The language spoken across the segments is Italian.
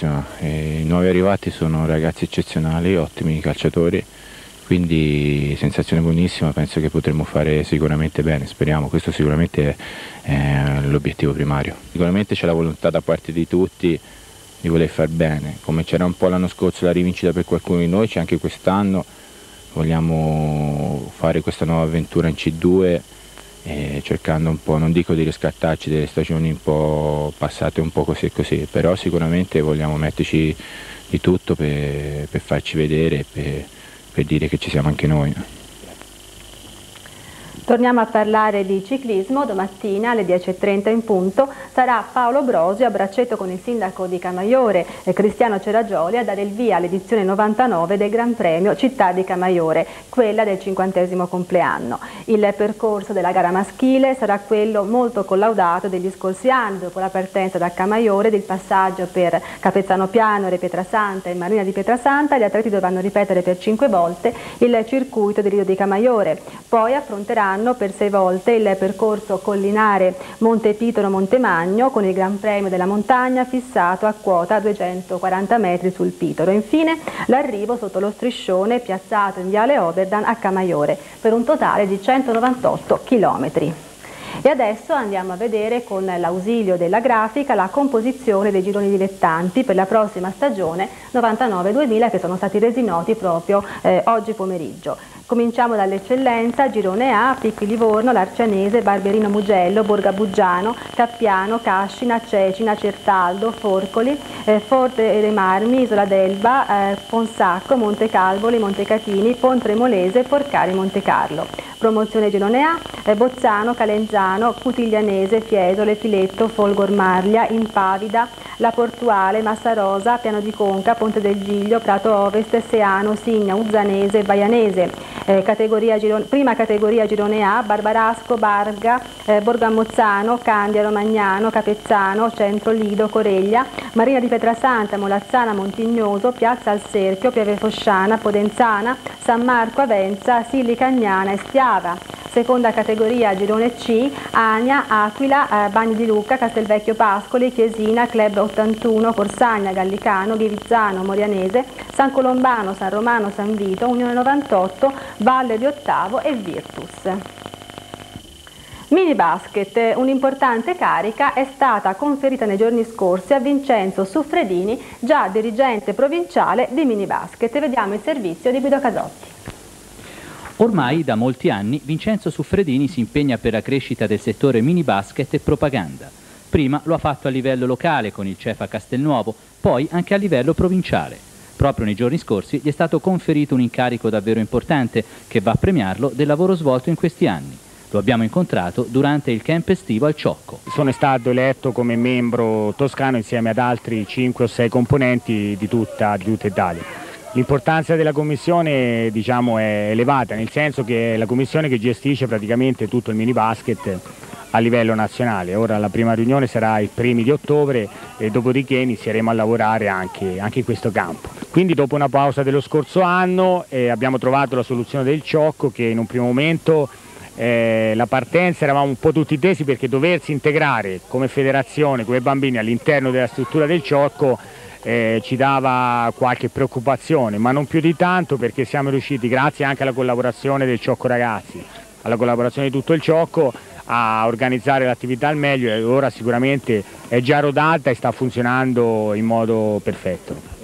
buonissima, I nuovi arrivati sono ragazzi eccezionali, ottimi calciatori, quindi sensazione buonissima, penso che potremo fare sicuramente bene, speriamo, questo sicuramente è l'obiettivo primario. Sicuramente c'è la volontà da parte di tutti di voler far bene, come c'era un po' l'anno scorso la rivincita per qualcuno di noi, c'è anche quest'anno, vogliamo fare questa nuova avventura in C2 eh, cercando un po', non dico di riscattarci delle stagioni un po' passate un po' così e così, però sicuramente vogliamo metterci di tutto per, per farci vedere, per, per dire che ci siamo anche noi. Torniamo a parlare di ciclismo, domattina alle 10.30 in punto sarà Paolo Brosio a braccetto con il sindaco di Camaiore eh, Cristiano Ceragioli a dare il via all'edizione 99 del Gran Premio Città di Camaiore, quella del cinquantesimo compleanno. Il percorso della gara maschile sarà quello molto collaudato degli scorsi anni, dopo la partenza da Camaiore ed il passaggio per Capezzano Piano, Re Pietrasanta e Marina di Pietrasanta, gli atleti dovranno ripetere per cinque volte il circuito di Rio di Camaiore, poi affronteranno quest'anno per sei volte il percorso collinare Monte Pitoro-Monte Magno con il Gran Premio della Montagna fissato a quota 240 metri sul Pitoro. Infine l'arrivo sotto lo striscione piazzato in Viale Oberdan a Camaiore per un totale di 198 chilometri. E adesso andiamo a vedere con l'ausilio della grafica la composizione dei gironi dilettanti per la prossima stagione 99-2000 che sono stati resi noti proprio eh, oggi pomeriggio. Cominciamo dall'eccellenza, Girone A, Picchi Livorno, L'Arcianese, Barberino Mugello, Borga Buggiano, Cappiano, Cascina, Cecina, Certaldo, Forcoli, eh, Forte dei Marmi, Isola d'Elba, eh, Fonsacco, Montecalvoli, Montecatini, Pontremolese, Porcari, Montecarlo. Promozione Girone A, eh, Bozzano, Calengiano, Cutiglianese, Fiesole, Filetto, Folgormarlia, Impavida, La Portuale, Massarosa, Piano di Conca, Ponte del Giglio, Prato Ovest, Seano, Signa, Uzzanese, Baianese eh, categoria prima categoria Girone A, Barbarasco, Barga, eh, Borgamozzano, Candia, Romagnano, Capezzano, Centro Lido, Coreglia, Marina di Pietrasanta, Molazzana, Montignoso, Piazza al Serchio, Piave Fosciana, Podenzana, San Marco, Avenza, Silli Cagnana e Stiava. Seconda categoria Girone C, Ania, Aquila, eh, Bagni di Lucca, Castelvecchio Pascoli, Chiesina, Club 81, Corsagna, Gallicano, Bivizzano, Morianese, San Colombano, San Romano, San Vito, Unione 98, Valle di Ottavo e Virtus. Mini basket, un'importante carica è stata conferita nei giorni scorsi a Vincenzo Suffredini, già dirigente provinciale di mini basket. Vediamo il servizio di Guido Casotti. Ormai da molti anni Vincenzo Suffredini si impegna per la crescita del settore mini basket e propaganda. Prima lo ha fatto a livello locale con il CEFA Castelnuovo, poi anche a livello provinciale. Proprio nei giorni scorsi gli è stato conferito un incarico davvero importante che va a premiarlo del lavoro svolto in questi anni. Lo abbiamo incontrato durante il camp estivo al Ciocco. Sono stato eletto come membro toscano insieme ad altri 5 o 6 componenti di tutta, di tutta Italia. L'importanza della commissione diciamo, è elevata, nel senso che è la commissione che gestisce praticamente tutto il mini basket a livello nazionale. Ora la prima riunione sarà i primi di ottobre e dopodiché inizieremo a lavorare anche, anche in questo campo. Quindi dopo una pausa dello scorso anno eh, abbiamo trovato la soluzione del ciocco che in un primo momento eh, la partenza eravamo un po' tutti tesi perché doversi integrare come federazione, come bambini all'interno della struttura del ciocco eh, ci dava qualche preoccupazione, ma non più di tanto perché siamo riusciti, grazie anche alla collaborazione del Ciocco Ragazzi, alla collaborazione di tutto il Ciocco, a organizzare l'attività al meglio e ora sicuramente è già rodata e sta funzionando in modo perfetto.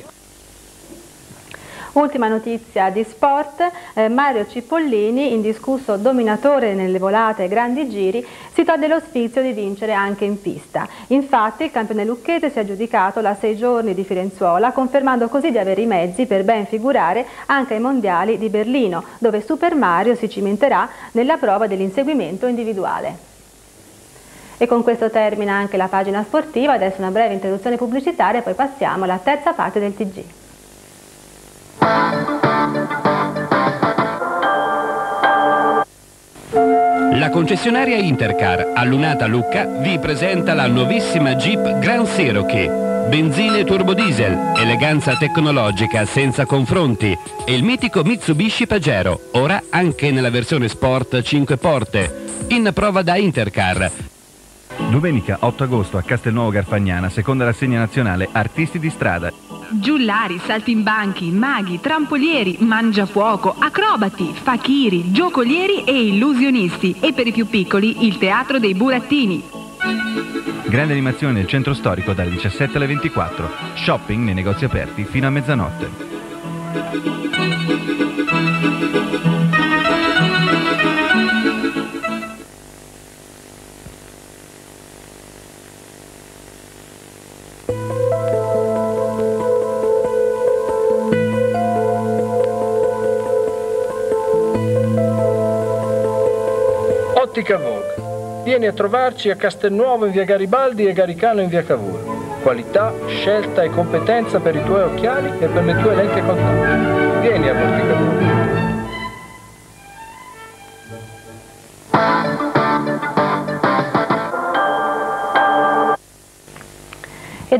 Ultima notizia di sport, eh, Mario Cipollini, indiscusso dominatore nelle volate e grandi giri, si toglie lo sfizio di vincere anche in pista. Infatti il campione lucchese si è aggiudicato la sei giorni di Firenzuola, confermando così di avere i mezzi per ben figurare anche ai mondiali di Berlino, dove Super Mario si cimenterà nella prova dell'inseguimento individuale. E con questo termina anche la pagina sportiva, adesso una breve introduzione pubblicitaria e poi passiamo alla terza parte del TG. La concessionaria Intercar a Lunata Lucca vi presenta la nuovissima Jeep Grand Cherokee. Benzine turbodiesel, eleganza tecnologica senza confronti e il mitico Mitsubishi Pajero, ora anche nella versione Sport 5 porte. In prova da Intercar. Domenica 8 agosto a Castelnuovo Garfagnana, seconda rassegna nazionale Artisti di strada. Giullari, saltimbanchi, maghi, trampolieri, mangiafuoco, acrobati, fakiri, giocolieri e illusionisti. E per i più piccoli il teatro dei burattini. Grande animazione nel centro storico dalle 17 alle 24. Shopping nei negozi aperti fino a mezzanotte. Ottica Vogue. Vieni a trovarci a Castelnuovo in via Garibaldi e Garicano in via Cavour. Qualità, scelta e competenza per i tuoi occhiali e per le tue lenti a contatto. Vieni a Ottica Vogue.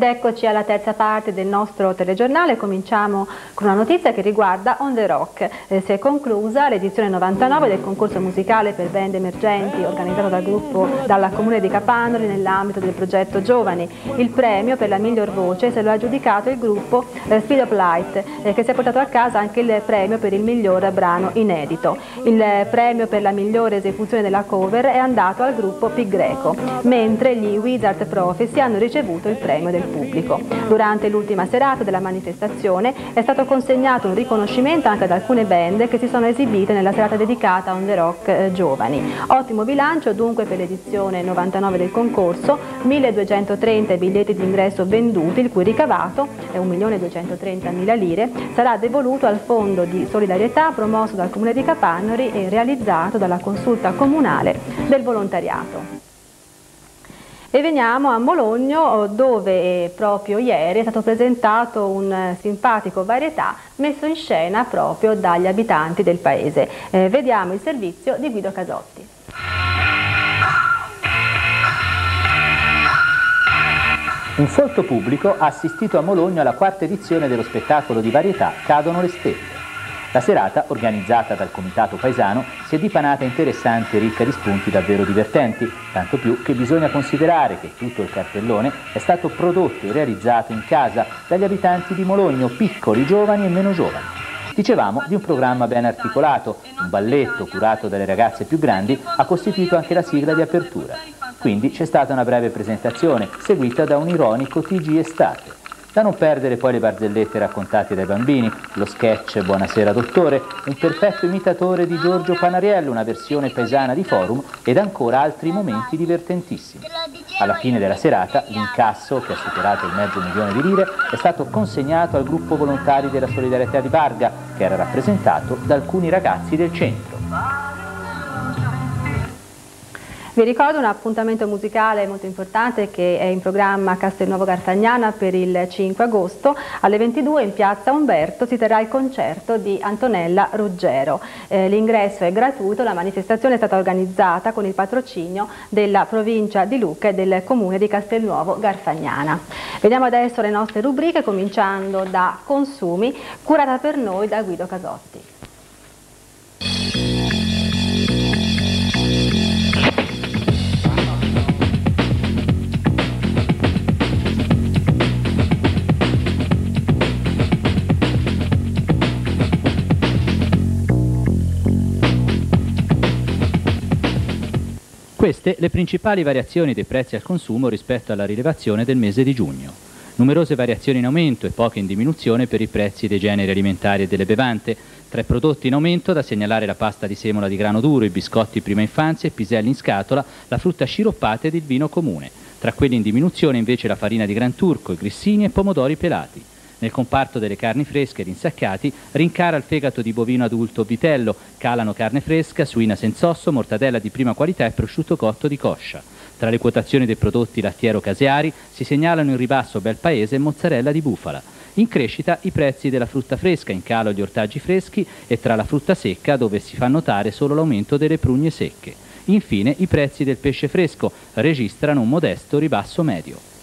Eccoci alla terza parte del nostro telegiornale, cominciamo con una notizia che riguarda On The Rock. Eh, si è conclusa l'edizione 99 del concorso musicale per band emergenti organizzato dal gruppo, dalla Comune di Capanoli nell'ambito del progetto Giovani. Il premio per la miglior voce se lo ha aggiudicato il gruppo eh, Speed of Light, eh, che si è portato a casa anche il premio per il miglior brano inedito. Il premio per la migliore esecuzione della cover è andato al gruppo Pig Greco, mentre gli Wizard Prophecy hanno ricevuto il premio del pubblico. Durante l'ultima serata della manifestazione è stato consegnato un riconoscimento anche ad alcune band che si sono esibite nella serata dedicata a On The Rock eh, Giovani. Ottimo bilancio dunque per l'edizione 99 del concorso, 1230 biglietti di ingresso venduti, il cui ricavato, è 1.230.000 lire, sarà devoluto al fondo di solidarietà promosso dal Comune di Capannori e realizzato dalla consulta comunale del volontariato. E veniamo a Mologno dove proprio ieri è stato presentato un simpatico varietà messo in scena proprio dagli abitanti del paese. Eh, vediamo il servizio di Guido Casotti. Un folto pubblico ha assistito a Mologno alla quarta edizione dello spettacolo di varietà Cadono le stelle. La serata, organizzata dal Comitato Paesano, si è dipanata interessante e ricca di spunti davvero divertenti, tanto più che bisogna considerare che tutto il cartellone è stato prodotto e realizzato in casa dagli abitanti di Mologno, piccoli, giovani e meno giovani. Dicevamo di un programma ben articolato, un balletto curato dalle ragazze più grandi ha costituito anche la sigla di apertura. Quindi c'è stata una breve presentazione, seguita da un ironico TG Estate. Da non perdere poi le barzellette raccontate dai bambini, lo sketch Buonasera dottore, un perfetto imitatore di Giorgio Panariello, una versione paesana di Forum ed ancora altri momenti divertentissimi. Alla fine della serata l'incasso, che ha superato il mezzo milione di lire, è stato consegnato al gruppo volontari della solidarietà di Barga, che era rappresentato da alcuni ragazzi del centro. Vi ricordo un appuntamento musicale molto importante che è in programma a Castelnuovo Garfagnana per il 5 agosto. Alle 22 in piazza Umberto si terrà il concerto di Antonella Ruggero. Eh, l'ingresso è gratuito, la manifestazione è stata organizzata con il patrocinio della provincia di Lucca e del comune di Castelnuovo Garfagnana. Vediamo adesso le nostre rubriche cominciando da Consumi, curata per noi da Guido Casotti. Queste le principali variazioni dei prezzi al consumo rispetto alla rilevazione del mese di giugno. Numerose variazioni in aumento e poche in diminuzione per i prezzi dei generi alimentari e delle bevande. Tra i prodotti in aumento da segnalare la pasta di semola di grano duro, i biscotti prima infanzia, i piselli in scatola, la frutta sciroppata ed il vino comune. Tra quelli in diminuzione invece la farina di gran turco, i grissini e pomodori pelati. Nel comparto delle carni fresche ed insaccati rincara il fegato di bovino adulto vitello, calano carne fresca, suina senza osso, mortadella di prima qualità e prosciutto cotto di coscia. Tra le quotazioni dei prodotti lattiero-caseari si segnalano in ribasso bel paese e mozzarella di bufala. In crescita i prezzi della frutta fresca, in calo gli ortaggi freschi e tra la frutta secca dove si fa notare solo l'aumento delle prugne secche. Infine i prezzi del pesce fresco registrano un modesto ribasso medio.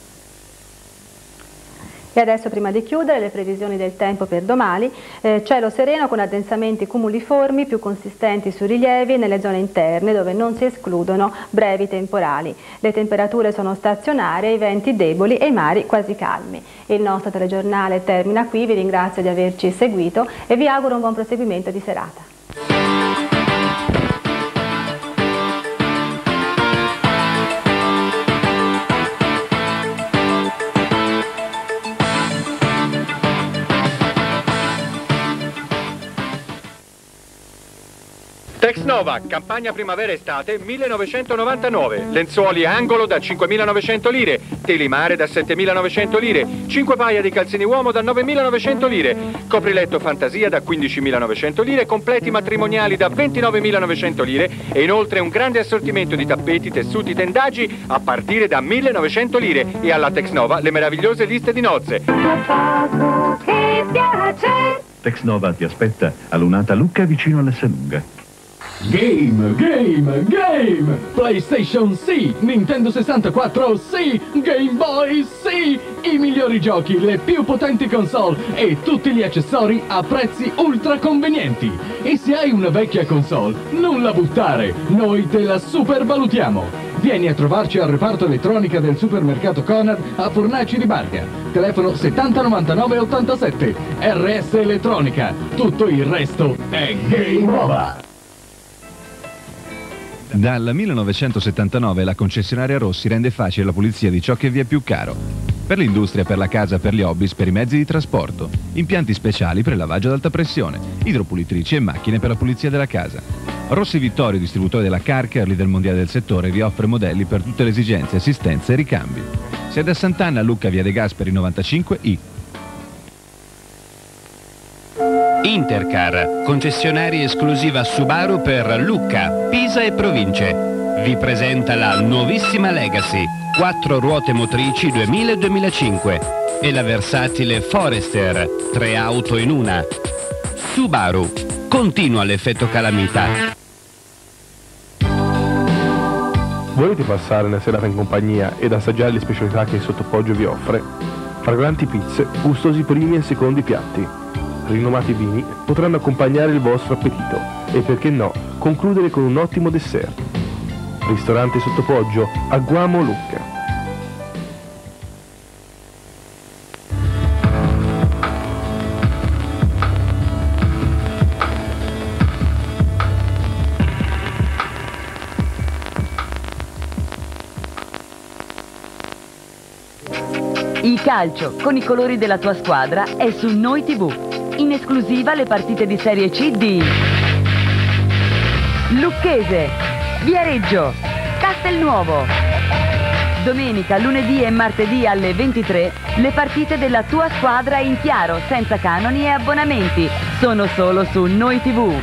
E adesso prima di chiudere le previsioni del tempo per domani, eh, cielo sereno con addensamenti cumuliformi più consistenti sui rilievi nelle zone interne dove non si escludono brevi temporali. Le temperature sono stazionarie, i venti deboli e i mari quasi calmi. Il nostro telegiornale termina qui, vi ringrazio di averci seguito e vi auguro un buon proseguimento di serata. Texnova, campagna primavera-estate 1999. Lenzuoli angolo da 5.900 lire, telimare da 7.900 lire, 5 paia di calzini uomo da 9.900 lire, copriletto fantasia da 15.900 lire, completi matrimoniali da 29.900 lire e inoltre un grande assortimento di tappeti, tessuti, tendaggi a partire da 1.900 lire e alla Texnova le meravigliose liste di nozze. Texnova ti aspetta a Lunata Lucca vicino alla Salunga. Game, game, game! PlayStation sì, Nintendo 64 sì, Game Boy sì! I migliori giochi, le più potenti console e tutti gli accessori a prezzi ultra convenienti. E se hai una vecchia console, non la buttare, noi te la supervalutiamo. Vieni a trovarci al reparto elettronica del supermercato Conad a Fornaci di Barga. Telefono 7099 87. RS Elettronica. Tutto il resto è game over. Dal 1979 la concessionaria Rossi rende facile la pulizia di ciò che vi è più caro. Per l'industria, per la casa, per gli hobbies, per i mezzi di trasporto. Impianti speciali per il lavaggio ad alta pressione, idropulitrici e macchine per la pulizia della casa. Rossi Vittorio, distributore della Carker, leader mondiale del settore, vi offre modelli per tutte le esigenze, assistenza e ricambi. Sede a Sant'Anna, Lucca, via De Gasperi 95I. Intercar, concessionaria esclusiva Subaru per Lucca, Pisa e province. Vi presenta la nuovissima Legacy, 4 ruote motrici 2000-2005 e la versatile Forester, 3 auto in una. Subaru, continua l'effetto calamita. Volete passare una serata in compagnia ed assaggiare le specialità che il sottopoggio vi offre? Fragranti pizze, gustosi primi e secondi piatti rinomati vini potranno accompagnare il vostro appetito e perché no, concludere con un ottimo dessert. Ristorante Sottopoggio a Guamo Lucca. Il calcio con i colori della tua squadra è su Noi TV in esclusiva le partite di Serie C di Lucchese, Viareggio, Castelnuovo. Domenica, lunedì e martedì alle 23 le partite della tua squadra in chiaro, senza canoni e abbonamenti. Sono solo su Noi TV.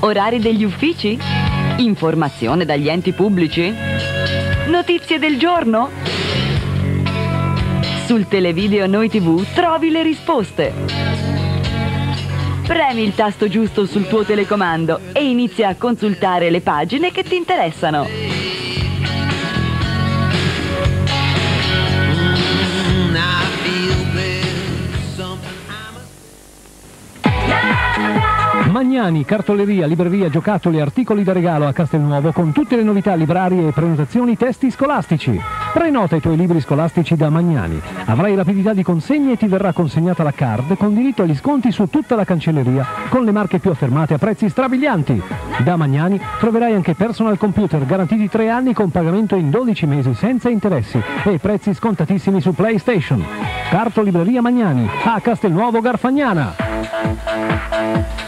Orari degli uffici? Informazione dagli enti pubblici? Notizie del giorno? Sul televideo Noi TV trovi le risposte. Premi il tasto giusto sul tuo telecomando e inizia a consultare le pagine che ti interessano. Magnani, cartoleria, libreria, giocattoli, articoli da regalo a Castelnuovo con tutte le novità, librarie e prenotazioni testi scolastici. Prenota i tuoi libri scolastici da Magnani. Avrai rapidità di consegna e ti verrà consegnata la card con diritto agli sconti su tutta la cancelleria con le marche più affermate a prezzi strabilianti. Da Magnani troverai anche personal computer garantiti 3 anni con pagamento in 12 mesi senza interessi e prezzi scontatissimi su PlayStation. Cartolibreria Magnani a Castelnuovo Garfagnana.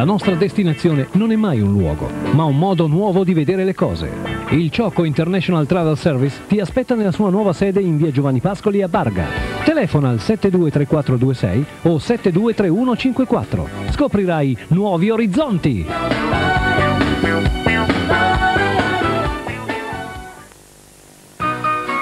La nostra destinazione non è mai un luogo, ma un modo nuovo di vedere le cose. Il Ciocco International Travel Service ti aspetta nella sua nuova sede in via Giovanni Pascoli a Barga. Telefona al 723426 o 723154. Scoprirai nuovi orizzonti!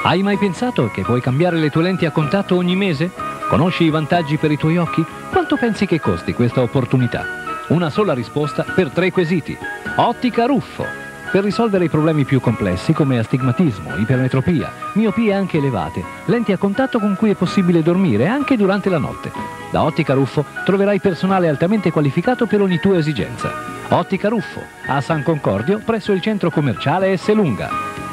Hai mai pensato che puoi cambiare le tue lenti a contatto ogni mese? Conosci i vantaggi per i tuoi occhi? Quanto pensi che costi questa opportunità? Una sola risposta per tre quesiti. Ottica Ruffo. Per risolvere i problemi più complessi come astigmatismo, ipermetropia, miopie anche elevate, lenti a contatto con cui è possibile dormire anche durante la notte. Da Ottica Ruffo troverai personale altamente qualificato per ogni tua esigenza. Ottica Ruffo, a San Concordio, presso il centro commerciale S. Lunga.